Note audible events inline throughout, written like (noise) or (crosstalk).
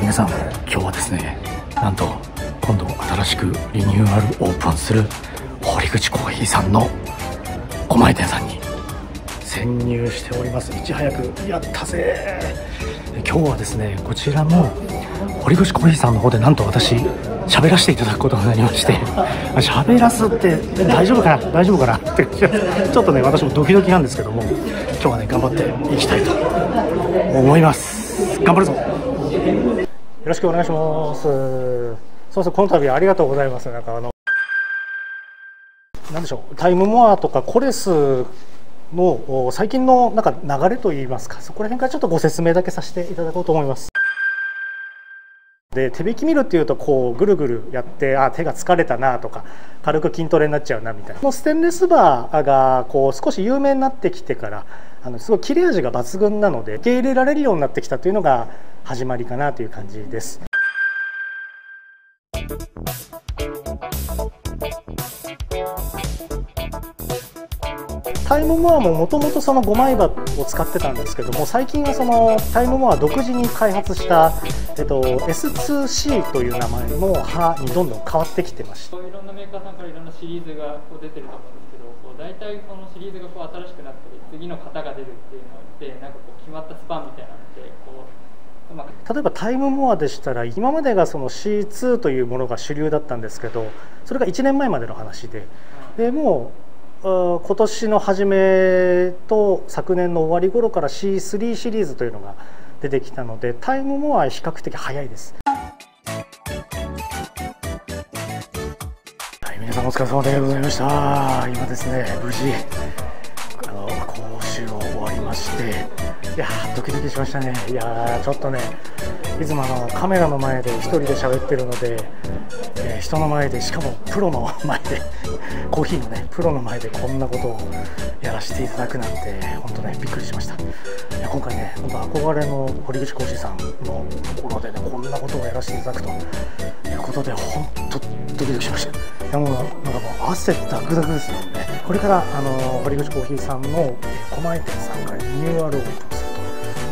皆さん今日はですねなんと今度新しくリニューアルオープンする堀口コーヒーさんの狛江店さんに。潜入しております。いち早く。やったぜ。今日はですねこちらの堀口コーヒーさんの方でなんと私喋らせていただくことになりまして (laughs) 喋らすって大丈夫かな？大丈夫かな？ってちょっとね私もドキドキなんですけども今日はね頑張っていきたいと思います。頑張るぞ。よろしくお願いします。そうそうこの度ありがとうございます。なんかあのなんでしょうタイムモアとかコレスの最近のなんか流れといいますかそこら辺からちょっとご説明だけさせていただこうと思います。で手引き見るっていうとこうぐるぐるやってあ手が疲れたなとか軽く筋トレになっちゃうなみたいな。このステンレスバーがこう少し有名になってきてからあのすごい切れ味が抜群なので受け入れられるようになってきたというのが始まりかなという感じです。タイムモアももともとその5枚刃を使ってたんですけども最近はそのタイムモア独自に開発した、えっと、S2C という名前の刃にどんどん変わってきてましていろんなメーカーさんからいろんなシリーズがこう出てると思うんですけどこう大体そのシリーズがこう新しくなったり次の型が出るっていうのってなんかこう決まったスパンみたいなのでこう例えばタイムモアでしたら今までがその C2 というものが主流だったんですけどそれが1年前までの話で。でもう今年の初めと昨年の終わり頃から C3 シリーズというのが出てきたのでタイムも比較的早いです。はい、皆さんお疲れ様でございました。今ですね、無事あの講習を終わりまして、いやドキドキしましたね。いやちょっとね、いつもあのカメラの前で1人で喋ってるので、えー、人の前でしかもプロの前で (laughs) コーヒーのねプロの前でこんなことをやらせていただくなんて本当ねびっくりしました。いや今回ね本当憧れの堀口浩司さんのところでねこんなことをやらせていただくということで本当ドキドキしました。いやもうなんかもう汗ダクダクですよね。これからあの堀口コーヒーさんの狛江店さんがリニューアルオープンす。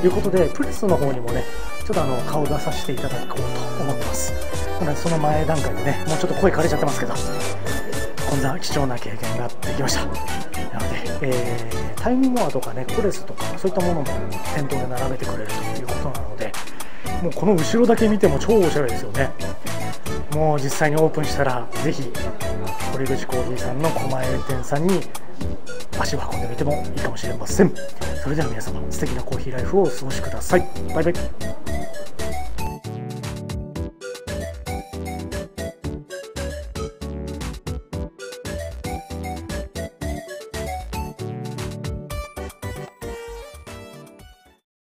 いうことでプレスの方にもねちょっとあの顔出させていただこうと思ってます。なのでその前段階でねもうちょっと声枯れちゃってますけどこんな貴重な経験ができました。なので、えー、タイムモアとかねコレスとかそういったものも店頭で並べてくれるということなのでもうこの後ろだけ見ても超おしゃれですよね。もう実際にオープンしたらぜひ堀口コーヒーさんの狛江店さんに足を運んでみてもいいかもしれません。それでは皆様素敵なコーヒーライフをお過ごしください。バイバイ。